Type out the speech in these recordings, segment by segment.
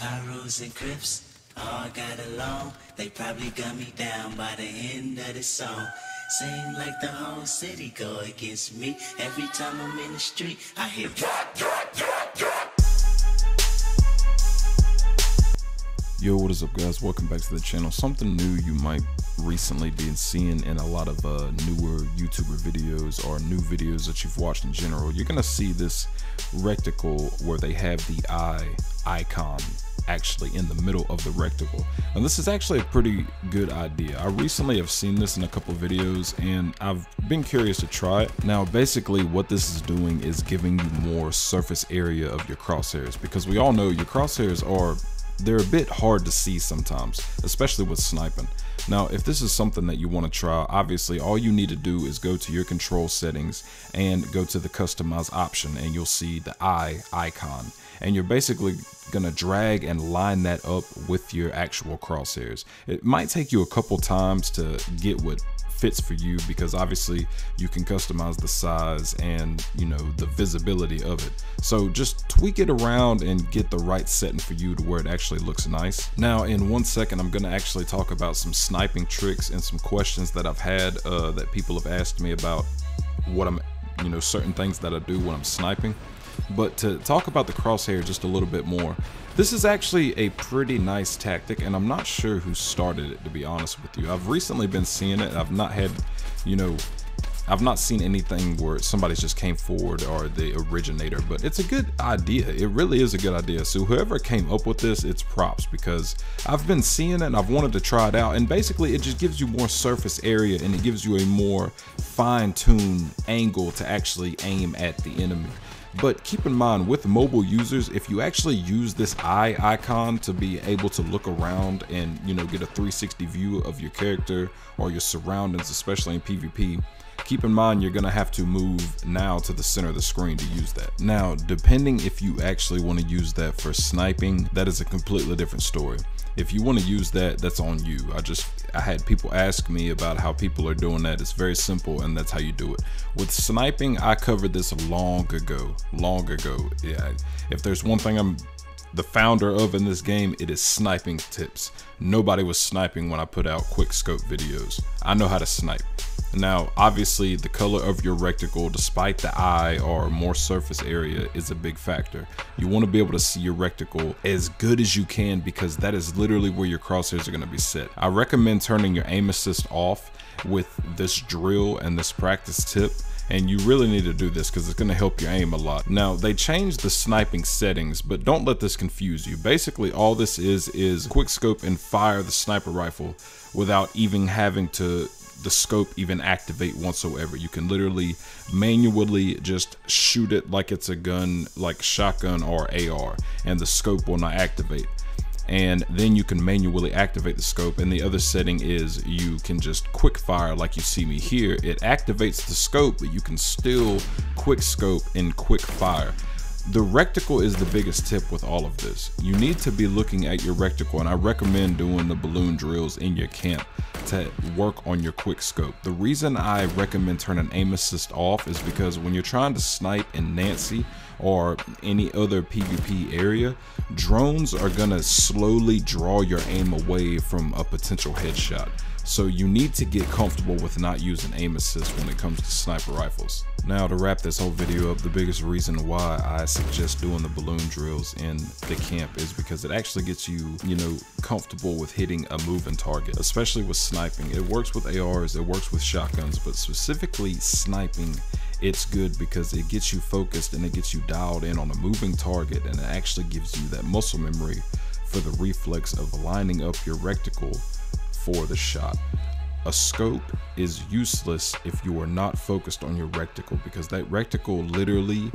Pirus and Crips all got along. They probably got me down by the end of the song. Seem like the whole city go against me. Every time I'm in the street, I hear drop, drop, drop, drop. Yo, what is up guys? Welcome back to the channel. Something new you might recently be seeing in a lot of uh, newer YouTuber videos or new videos that you've watched in general. You're gonna see this rectangle where they have the eye icon actually in the middle of the reticle. And this is actually a pretty good idea. I recently have seen this in a couple videos and I've been curious to try it. Now basically what this is doing is giving you more surface area of your crosshairs because we all know your crosshairs are they're a bit hard to see sometimes, especially with sniping. Now, if this is something that you want to try, obviously all you need to do is go to your control settings and go to the customize option and you'll see the eye icon and you're basically going to drag and line that up with your actual crosshairs. It might take you a couple times to get what fits for you because obviously you can customize the size and you know the visibility of it. So just tweak it around and get the right setting for you to where it actually looks nice. Now in one second i'm going to actually talk about some sniping tricks and some questions that i've had uh, that people have asked me about what i'm you know certain things that i do when i'm sniping but to talk about the crosshair just a little bit more, this is actually a pretty nice tactic, and I'm not sure who started it, to be honest with you. I've recently been seeing it, I've not had, you know, I've not seen anything where somebody's just came forward or the originator, but it's a good idea. It really is a good idea. So whoever came up with this, it's props because I've been seeing it and I've wanted to try it out. And basically it just gives you more surface area and it gives you a more fine-tuned angle to actually aim at the enemy. But keep in mind with mobile users, if you actually use this eye icon to be able to look around and you know get a 360 view of your character or your surroundings, especially in PvP, keep in mind you're gonna have to move now to the center of the screen to use that. Now, depending if you actually want to use that for sniping, that is a completely different story. If you want to use that that's on you. I just i had people ask me about how people are doing that. It's very simple and that's how you do it. With sniping i covered this long ago long ago. Yeah if there's one thing i'm the founder of in this game it is sniping tips nobody was sniping when i put out quick scope videos i know how to snipe now, obviously, the color of your reticle, despite the eye or more surface area, is a big factor. You want to be able to see your reticle as good as you can because that is literally where your crosshairs are going to be set. I recommend turning your aim assist off with this drill and this practice tip and you really need to do this because it's going to help your aim a lot. Now, they changed the sniping settings, but don't let this confuse you. Basically, all this is is quick scope and fire the sniper rifle without even having to the scope even activate whatsoever. You can literally manually just shoot it like it's a gun, like shotgun or AR, and the scope will not activate. And then you can manually activate the scope. And the other setting is you can just quick fire like you see me here. It activates the scope, but you can still quick scope and quick fire. The reticle is the biggest tip with all of this. You need to be looking at your reticle and I recommend doing the balloon drills in your camp to work on your quick scope. The reason I recommend turning aim assist off is because when you're trying to snipe in Nancy or any other PvP area, drones are gonna slowly draw your aim away from a potential headshot. So you need to get comfortable with not using aim assist when it comes to sniper rifles. Now to wrap this whole video up, the biggest reason why I suggest doing the balloon drills in the camp is because it actually gets you, you know, comfortable with hitting a moving target, especially with sniping. It works with ARs, it works with shotguns, but specifically sniping it's good because it gets you focused and it gets you dialed in on a moving target and it actually gives you that muscle memory for the reflex of lining up your reticle for the shot. A scope is useless if you are not focused on your reticle because that reticle literally,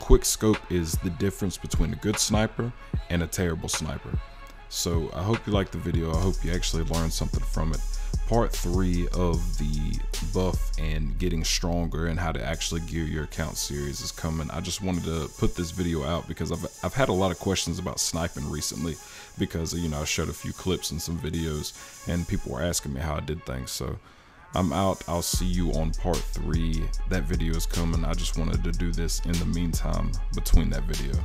quick scope is the difference between a good sniper and a terrible sniper. So I hope you liked the video. I hope you actually learned something from it. Part three of the buff and getting stronger and how to actually gear your account series is coming. I just wanted to put this video out because I've, I've had a lot of questions about sniping recently because, you know, I showed a few clips and some videos and people were asking me how I did things. So I'm out. I'll see you on part three. That video is coming. I just wanted to do this in the meantime between that video.